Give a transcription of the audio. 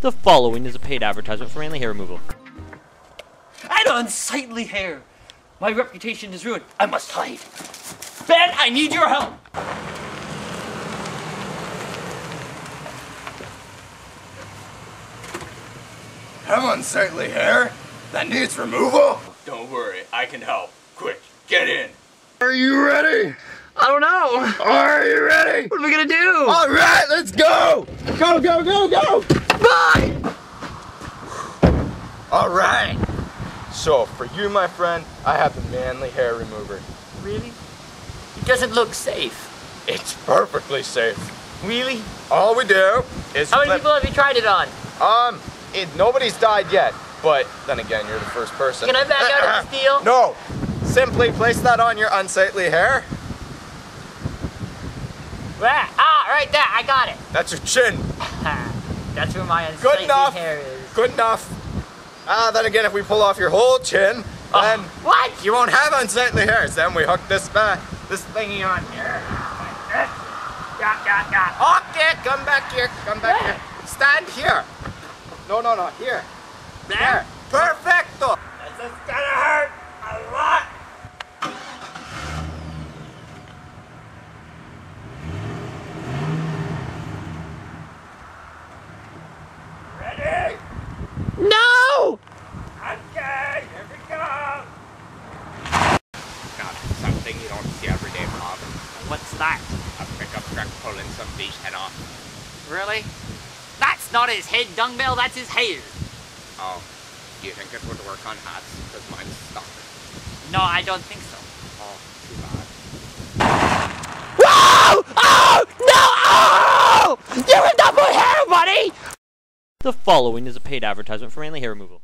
The following is a paid advertisement for manly hair removal. And unsightly hair. My reputation is ruined. I must hide. Ben, I need your help. Have unsightly hair that needs removal? Don't worry, I can help. Quick, get in. Are you ready? I don't know. Are you ready? What are we gonna do? All right, let's go. Go, go, go, go. Bye. All right. So, for you, my friend, I have the manly hair remover. Really? It doesn't look safe. It's perfectly safe. Really? All we do is How many people have you tried it on? Um, it, nobody's died yet, but then again, you're the first person. Can I back out of the deal? No. Simply place that on your unsightly hair. Ah, ah, right there. I got it. That's your chin. That's where my unsightly enough. hair is. Good enough. Ah, then again, if we pull off your whole chin, then What? you won't have unsightly hairs. Then we hook this back, this thingy on here. Yeah, yeah, yeah. Okay, come back here. Come back here. Stand here. No, no, no. Here. There. Perfecto. This is gonna hurt a lot. Ready? No! Okay, here we go. Got something you don't see every day, Bob. What's that? A pickup truck pulling some beach head off. Really? That's not his head, Dungbell. That's his hair. Oh, do you think it would work on hats? Because mine's stuck. No, I don't think so. Oh, too bad. Whoa! Oh! No! Oh! You ripped off my hair, buddy! The following is a paid advertisement for manly hair removal.